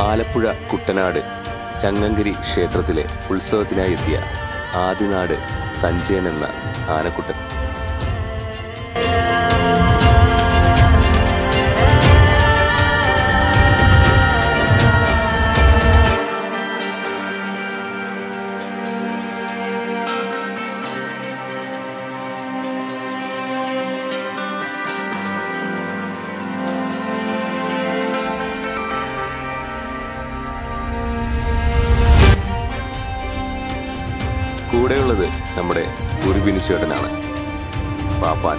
ആലപ്പുഴ കുട്ടനാട് ചങ്ങങ്കിരി ക്ഷേത്രത്തിലെ ഉത്സവത്തിനായി എത്തിയ ആദിനാട് സഞ്ജയൻ എന്ന ആനക്കുട്ടൻ. കൂടെയുള്ളത് നമ്മുടെ ഉരുബിനി ചേട്ടനാണ്. പാപ്പാൻ